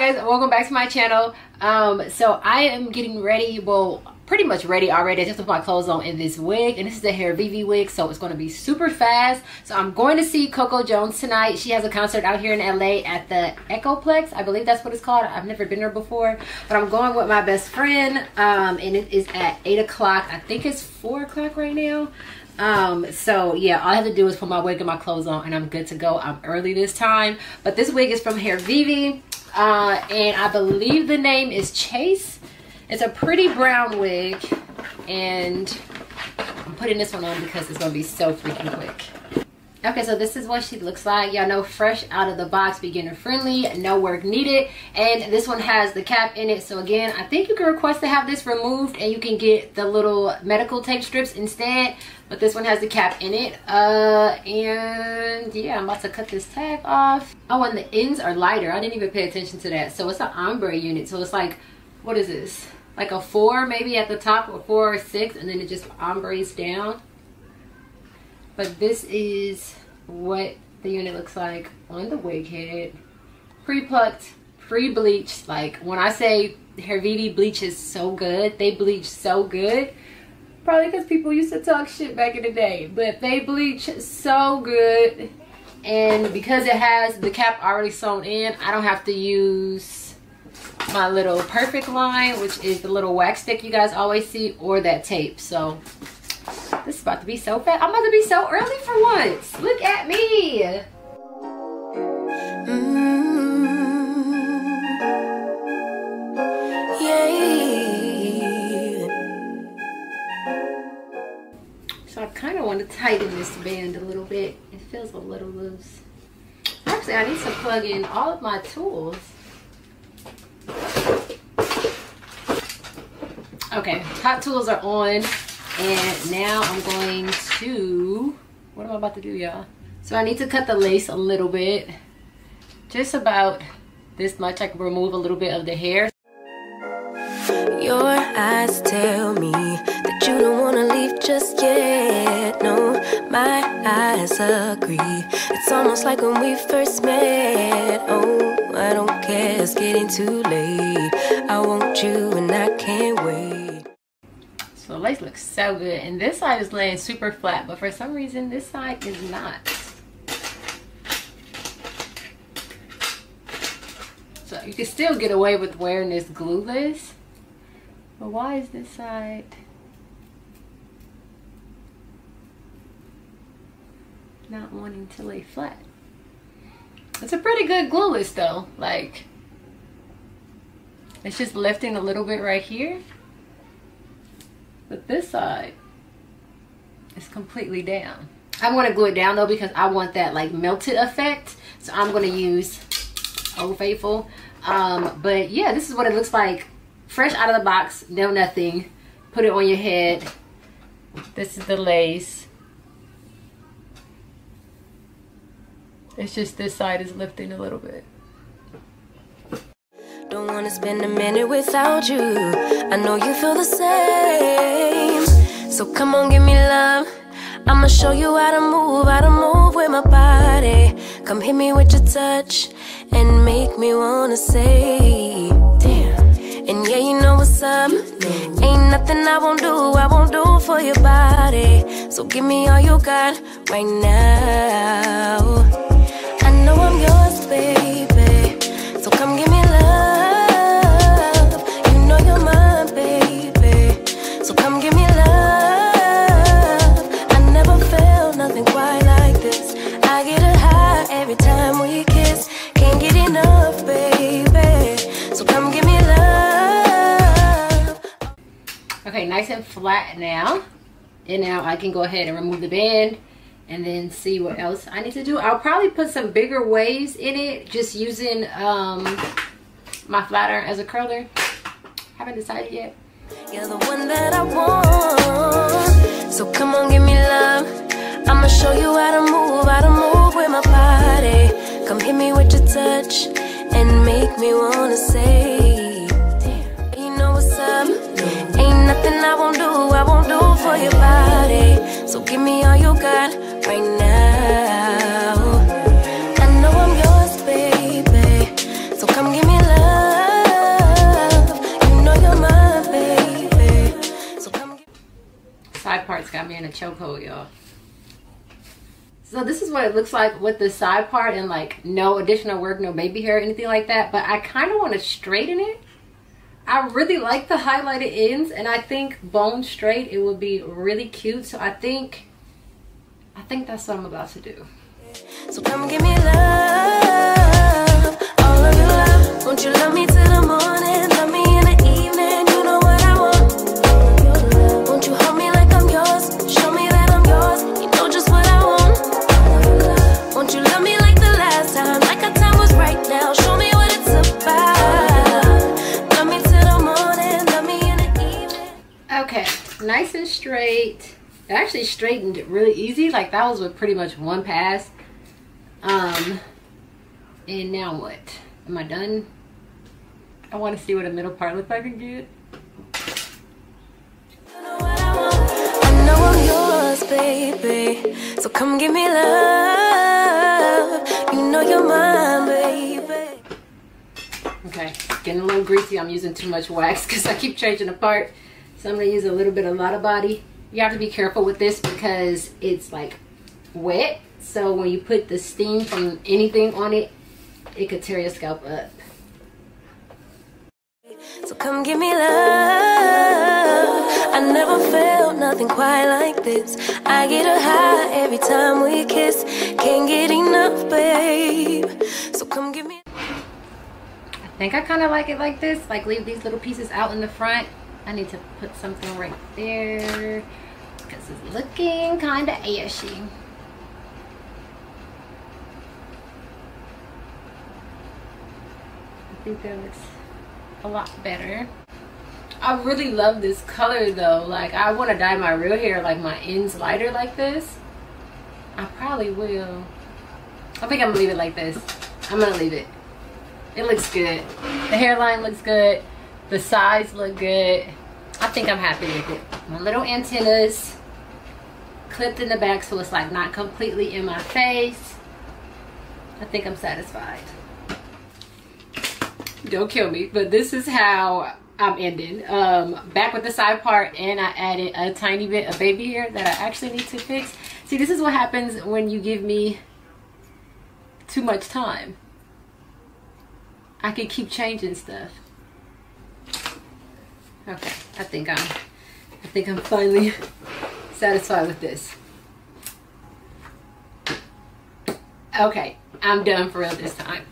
guys welcome back to my channel. Um so i am getting ready well pretty much ready already. I just put my clothes on in this wig and this is the Hairvivi wig so it's going to be super fast. So i'm going to see coco jones tonight. She has a concert out here in la at the echoplex i believe that's what it's called. I've never been there before but i'm going with my best friend um and it is at eight o'clock. I think it's four o'clock right now. Um so yeah all i have to do is put my wig and my clothes on and i'm good to go. I'm early this time but this wig is from Hairvivi uh and i believe the name is chase. It's a pretty brown wig. And i'm putting this one on because it's gonna be so freaking quick Okay, so this is what she looks like. Y'all know fresh out of the box, beginner friendly, no work needed. And this one has the cap in it. So again, I think you can request to have this removed and you can get the little medical tape strips instead. But this one has the cap in it. Uh, and yeah, I'm about to cut this tag off. Oh, and the ends are lighter. I didn't even pay attention to that. So it's an ombre unit. So it's like, what is this? Like a four maybe at the top or four or six and then it just ombres down but this is what the unit looks like on the wig head. Pre-plucked pre-bleached. Like when i say Hairvivi bleaches so good they bleach so good. Probably because people used to talk shit back in the day but they bleach so good. And because it has the cap already sewn in i don't have to use my little perfect line which is the little wax stick you guys always see or that tape. So this is about to be so fast. I'm about to be so early for once. Look at me. Mm. Yeah. So I kind of want to tighten this band a little bit. It feels a little loose. Actually, I need to plug in all of my tools. Okay, top tools are on. And now I'm going to, what am I about to do, y'all? So I need to cut the lace a little bit. Just about this much. I can remove a little bit of the hair. Your eyes tell me that you don't want to leave just yet. No, my eyes agree. It's almost like when we first met. Oh, I don't care, it's getting too late. I want you and I can't wait. So the lace looks so good. And this side is laying super flat, but for some reason this side is not. So you can still get away with wearing this glueless. But why is this side... not wanting to lay flat? It's a pretty good glueless though. Like, it's just lifting a little bit right here. But this side is completely down. I want to glue it down though because I want that like melted effect. So I'm going to use Old Faithful. Um, but yeah, this is what it looks like. Fresh out of the box, no nothing. Put it on your head. This is the lace. It's just this side is lifting a little bit. Don't wanna spend a minute without you. I know you feel the same. So come on, give me love. I'ma show you how to move, how to move with my body. Come hit me with your touch and make me wanna say, damn. And yeah, you know what's up. Ain't nothing I won't do, I won't do for your body. So give me all you got right now. I know I'm yours, baby. Nice and flat now. And now I can go ahead and remove the band and then see what else I need to do. I'll probably put some bigger waves in it just using um, my flat iron as a curler. Haven't decided yet. You're the one that I want. So come on, give me love. I'ma show you how to move, how to move with my body. Come hit me with your touch and make me wanna say, nothing I won't do, I won't do for your body. So give me all you got right now. I know I'm yours, baby. So come give me love. You know you're mine, baby. So come Side parts got me in a chokehold, y'all. So this is what it looks like with the side part and like no additional work, no baby hair, anything like that. But I kind of want to straighten it. I really like the highlighted ends and I think bone straight, it would be really cute. So I think, I think that's what I'm about to do. So come give me love, all of your love. Won't you love me till the morning? Okay, nice and straight. It actually straightened it really easy. Like that was with pretty much one pass. Um, and now what? Am I done? I want to see what a middle part looks like again. You know I want. I know I'm yours, baby. So come give me love. You know you're mine, baby. Okay, getting a little greasy. I'm using too much wax because I keep changing the part. So I'm gonna use a little bit of Lotta Body. You have to be careful with this because it's like wet. So when you put the steam from anything on it, it could tear your scalp up. So come give me love. I never felt nothing quite like this. I get a high every time we kiss. Can't get enough, babe. So come give me. I think I kind of like it like this. Like leave these little pieces out in the front. I need to put something right there because it's looking kind of ashy. I think that looks a lot better. I really love this color though. Like I want to dye my real hair like my ends lighter like this. I probably will. I think I'm gonna leave it like this. I'm gonna leave it. It looks good. The hairline looks good. The sides look good. I think I'm happy with it. My little antennas clipped in the back so it's like not completely in my face. I think I'm satisfied. Don't kill me, but this is how I'm ending. Um, back with the side part and I added a tiny bit of baby hair that I actually need to fix. See, this is what happens when you give me too much time. I can keep changing stuff. Okay, I think I'm I think I'm finally satisfied with this. Okay, I'm done for real this time.